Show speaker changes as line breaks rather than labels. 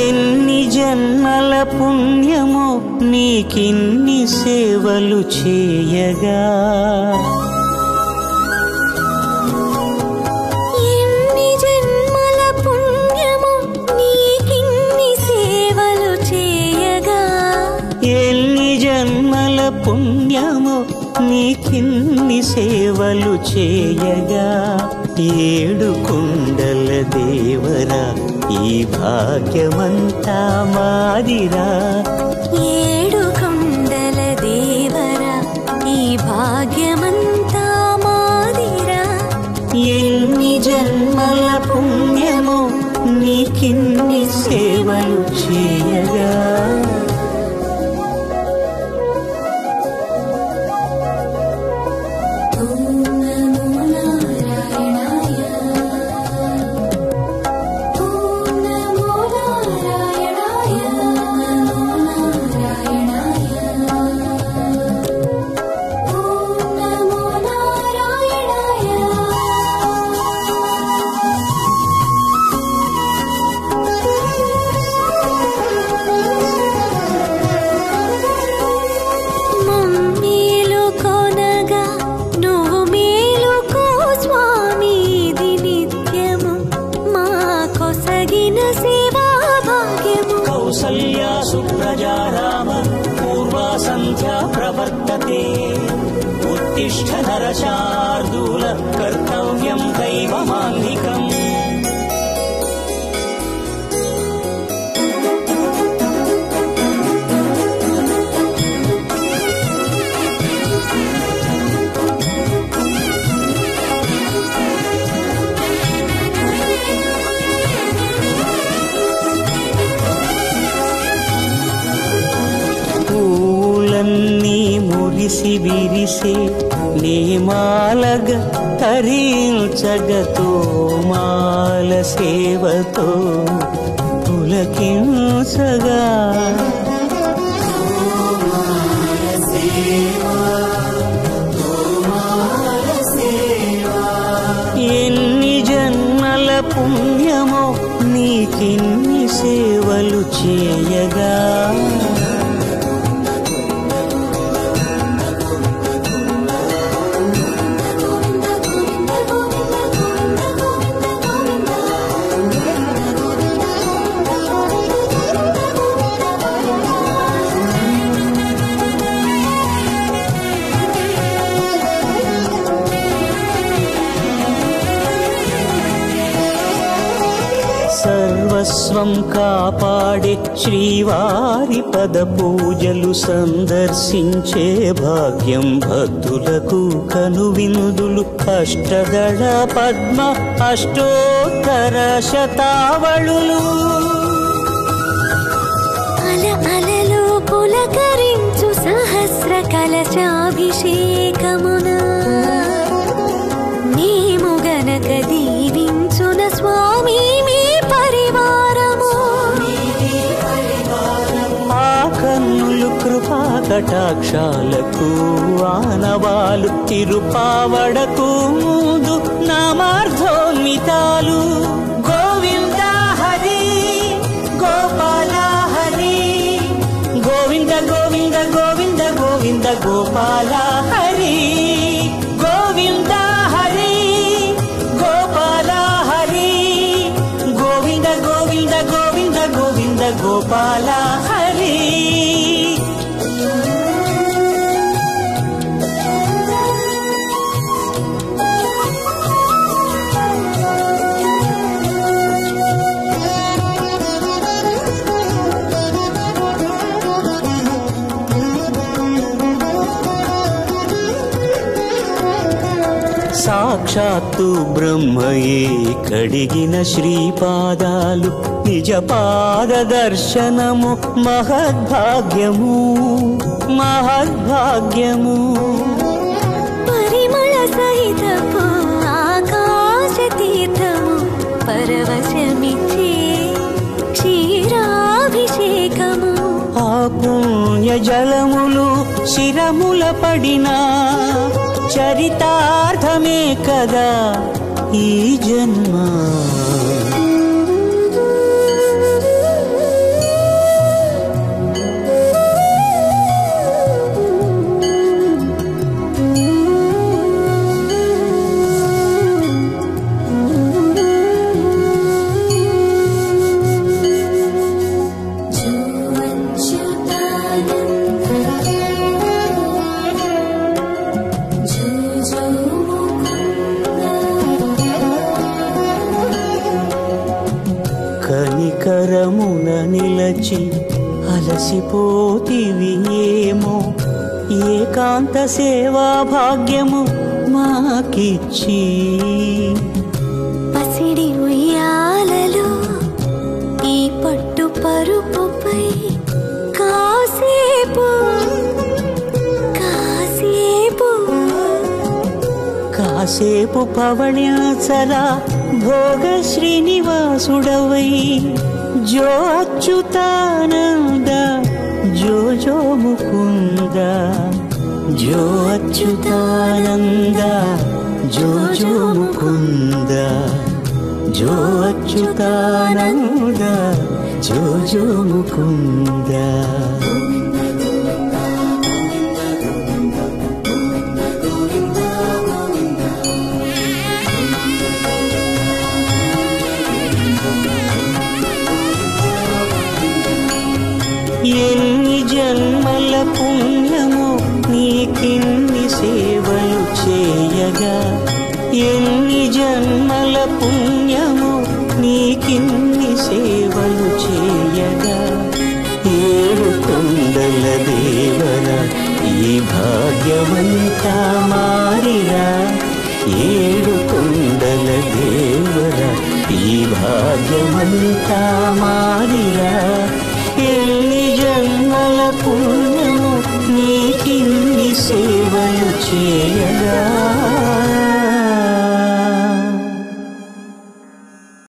ఎన్ని జన్మల పుణ్యము నీకిన్ని సేవలు చేయగా.
ఎన్ని జన్మల పుణ్యము నీకిన్ని సేవలు చేయగా.
ఎన్ని జన్మల పుణ్యమో నీకిన్ని సేవలు చేయగా. ఏడు కుండల దేవరా ఈ భాగ్యమంతా మాదిరా.
ఏడు
सुप्रजा राम पूर्वा सन्ध्या प्रवर्तते उत्तिष्ठ उत्तिष्ठधरशार्दूल कर्तव्यम् మురిసి విరిసే నేమాలగ తరించగతో మాల సేవతో పులకించగా. ఎన్ని జన్మల పుణ్యమో నీకిన్ని సేవలు చేయగా. సర్వస్వం కాపాడే శ్రీవారి పద పూజలు సందర్శించే భాగ్యం భక్తులకు కనువినుదులు అష్టదళ పద్మ అష్టోత్తర శతావళులు.
అల అలలు పులకరించు సహస్ర కలశాభిషేకమున. మేము గనక దీవించున స్వామి
కటాక్షాలకు ఆనవాలు తిరుపావడకు ముందు నామార్థోన్మితాలు గోవింద హరి గోపాల హరి. గోవింద గోవింద గోవింద గోవింద గోపాలా సాక్షాత్తు బ్రహ్మయే కడిగిన శ్రీపాదాలు నిజ పాద దర్శనము మహద్భాగ్యము మహద్భాగ్యము.
పరిమళ సహితపు ఆకాశ తీర్థము పరవశమిచ్చే క్షీరాభిషేకము.
ఆ పుణ్య జలములు శిరముల పడినా చరితార్థమే కదా ఈ జన్మ. అలసిపోతివి ఏమో? ఏకాంత సేవా భాగ్యము మాకిచ్చి.
పసిడి ఉయ్యాలలో ఈ పట్టు పరుపుపై కాసేపు కాసేపు.
కాసేపు పవణ్యాచల భోగ శ్రీనివాసుడవై అచ్యుతానంద రోజో ముకుంద. జో అచ్యుతానంద జో జో ముకుంద. జో అచ్యుతానంద జో జో ముకుంద. ఎన్ని జన్మల పుణ్యము నీకిన్ని సేవలు చేయగా ఎన్ని జన్మల పుణ్యము నీకిన్ని సేవలు చేయగా. ఏడు కొండల దేవర ఈ భాగ్యమంతా మారిరా ఏడు కొండల దేవర ఈ భాగ్యమంతా మారిరా ఎన్ని జన్మల పుణ్యము